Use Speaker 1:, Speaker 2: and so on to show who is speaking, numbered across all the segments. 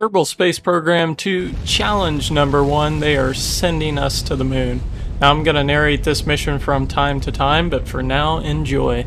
Speaker 1: Kerbal Space Program 2 challenge number one. They are sending us to the Mun. Now I'm going to narrate this mission from time to time, but for now, enjoy.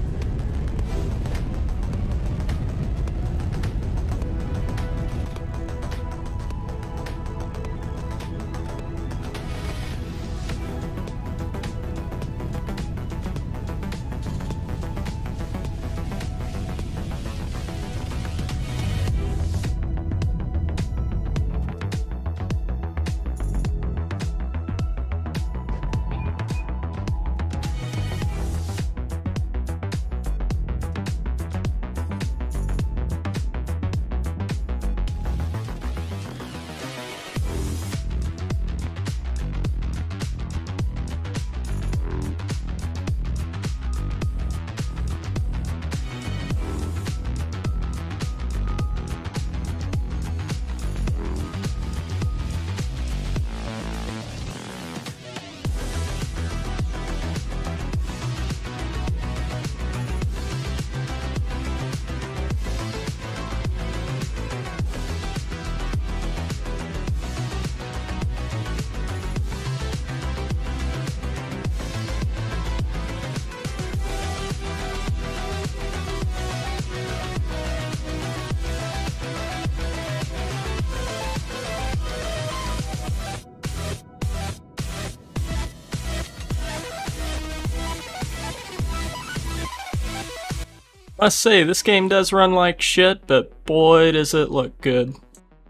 Speaker 1: Must say, this game does run like shit, but boy does it look good.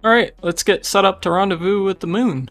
Speaker 1: Alright, let's get set up to rendezvous with the Mun.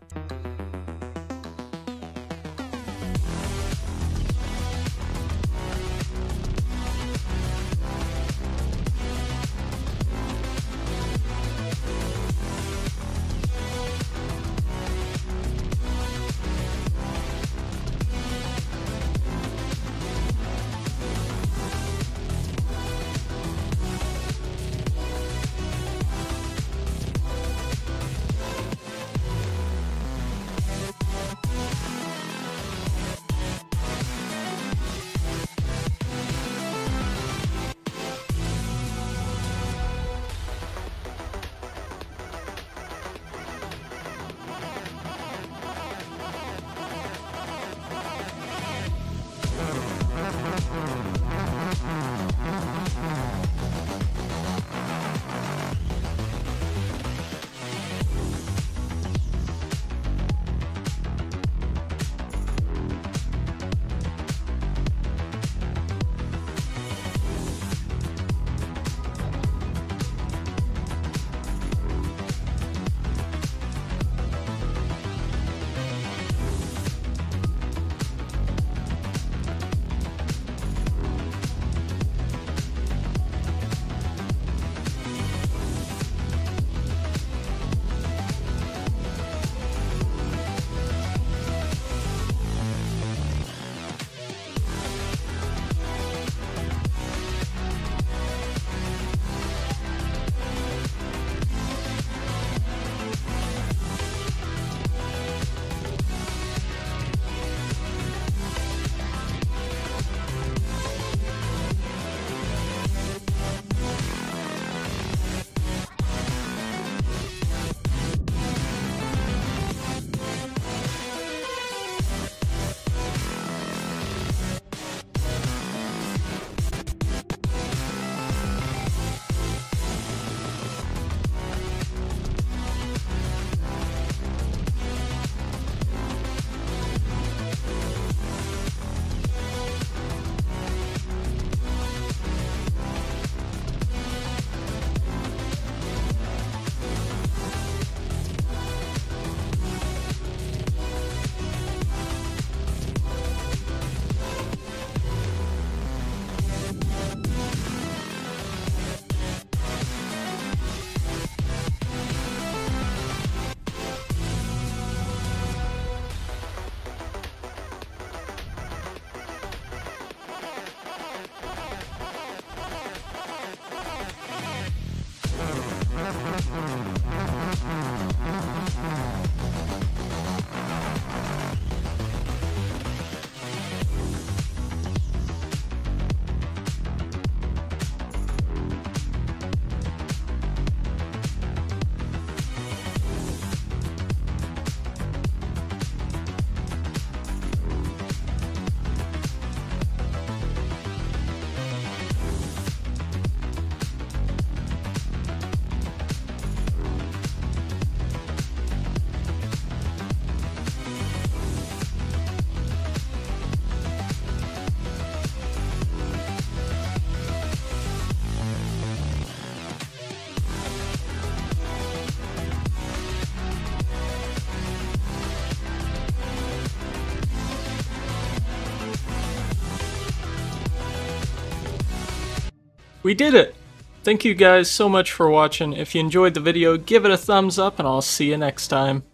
Speaker 1: We did it! Thank you guys so much for watching. If you enjoyed the video, give it a thumbs up and I'll see you next time.